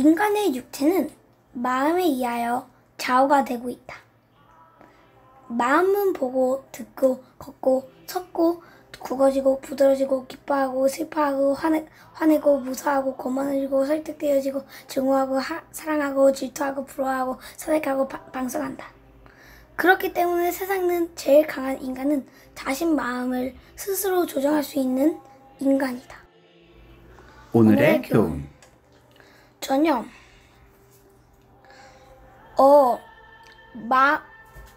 인간의 육체는 마음에 의하여 좌우가 되고 있다. 마음은 보고 듣고 걷고 섰고 굽어지고 부드러지고 기뻐하고 슬퍼하고 화내, 화내고 무서워하고 거만해지고 설득되어지고 증오하고 하- 사랑하고 질투하고 부러워하고 바- 방송한다. 그렇기 때문에 세상은 제일 강한 인간은 자신 마음을 스스로 조정할 수 있는 인간이다. 오늘의 오늘의 교훈. 전혀 어, 마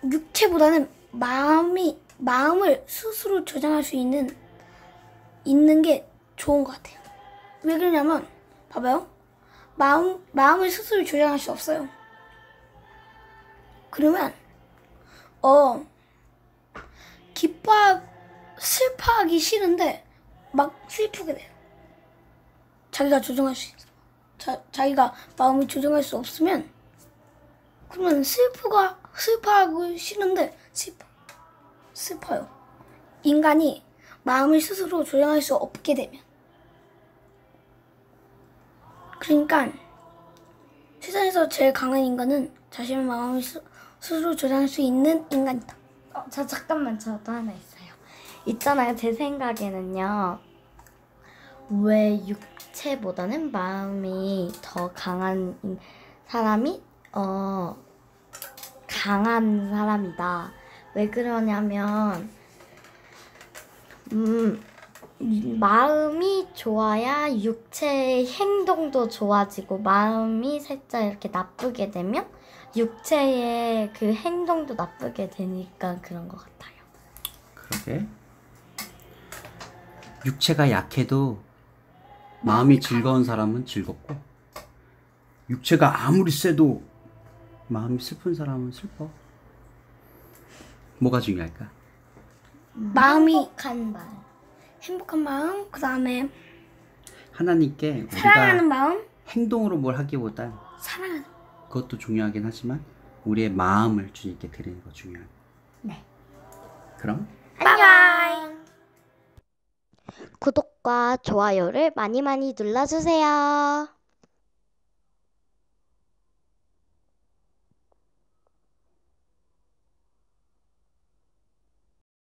육체보다는 마음이 마음을 스스로 조정할 수 있는 있는 게 좋은 것 같아요. 왜 그러냐면 봐봐요. 마음 마음을 스스로 조정할 수 없어요. 그러면 어 기뻐 슬퍼하기 싫은데 막 슬프게 돼요. 자기가 조정할 수 있어. 자, 자기가 마음을 조정할 수 없으면 그러면 슬프가 슬퍼하고 싫은데 슬퍼 슬퍼요. 인간이 마음을 스스로 조정할 수 없게 되면 그러니까 세상에서 제일 강한 인간은 자신의 마음을 스, 스스로 조정할 수 있는 인간이다. 어, 저 잠깐만 저도 하나 있어요. 있잖아요. 제 생각에는요. 왜 육체보다는 마음이 더 강한 인- 사람이 어 강한 사람이다. 왜 그러냐면 음 이- 마음이 좋아야 육체의 행동도 좋아지고 마음이 살짝 이렇게 나쁘게 되면 육체의 그 행동도 나쁘게 되니까 그런 것 같아요. 그러게. 육체가 약해도 마음이 즐거운 사람은 즐겁고 육체가 아무리 세도 마음이 슬픈 사람은 슬퍼. 뭐가 중요할까? 마음이 행복한 말. 행복한 마음, 그 다음에 하나님께 사랑하는 우리가 마음, 행동으로 뭘 하기보단 사랑하는 그것도 중요하긴 하지만 우리의 마음을 주님께 드리는 거 중요해. 네. 그럼 바이바이. 구독과 좋아요를 많이 많이 눌러주세요.